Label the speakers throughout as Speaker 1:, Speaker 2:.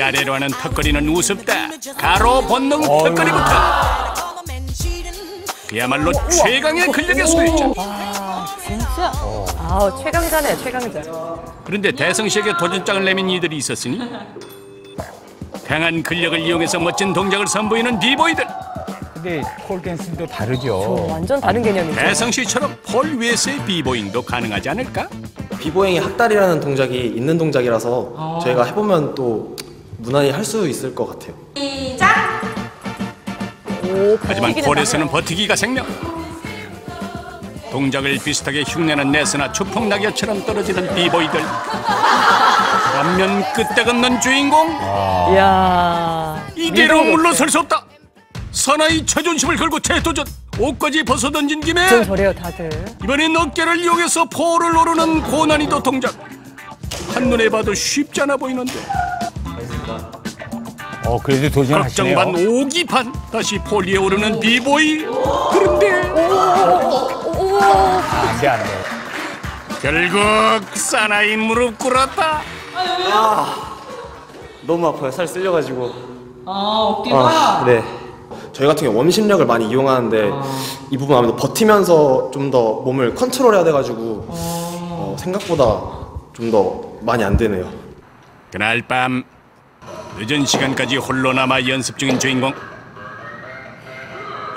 Speaker 1: 위아래로 하는 턱걸이는 우습다. 가로 본능 턱걸이부터. 그야말로 최강의 근력의 소유자.
Speaker 2: 진짜? 아우 최강자네 최강자.
Speaker 1: 그런데 대성 씨에게 도전장을 내민 이들이 있었으니 강한 근력을 이용해서 멋진 동작을 선보이는 비보이들.
Speaker 3: 근데 폴댄스도 다르죠.
Speaker 2: 완전 다른 개념이죠.
Speaker 1: 대성 씨처럼 폴 위에서의 비보잉도 가능하지 않을까?
Speaker 4: 비보잉이 학달이라는 동작이 있는 동작이라서 저희가 해보면 또 무난히 할 수 있을 것 같아요.
Speaker 2: 오,
Speaker 1: 하지만 폴에서는 버티기가 생명. 동작을 비슷하게 흉내는 내스나 추풍 낙엽처럼 떨어지는 비보이들. 반면 끄떡없는 주인공.
Speaker 2: 이야.
Speaker 1: 이대로 물러설 수 없다. 사나이 자존심을 걸고 재도전. 옷까지 벗어 던진 김에
Speaker 2: 좀 저래요 다들.
Speaker 1: 이번엔 어깨를 이용해서 폴을 오르는 고난이도 동작. 한눈에 봐도 쉽지 않아 보이는데
Speaker 3: 어, 그래도 도전하시네요.
Speaker 1: 걱정반 오기반 다시 폴 위에 오르는 비보이. 그런데
Speaker 3: 아, 안 돼, 안 돼.
Speaker 1: 결국 사나이 무릎 꿇었다.
Speaker 4: 너무 아파요. 살 쓸려가지고.
Speaker 5: 아, 어깨가?
Speaker 4: 아, 네. 저희 같은 경우 원심력을 많이 이용하는데 이 부분 아무래도 버티면서 좀 더 몸을 컨트롤해야 돼가지고 어, 생각보다 좀 더 많이 안 되네요.
Speaker 1: 그날 밤 늦은 시간까지 홀로 남아 연습 중인 주인공.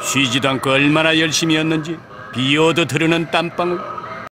Speaker 1: 쉬지도 않고 얼마나 열심히였는지 비 오듯 흐르는 땀방울.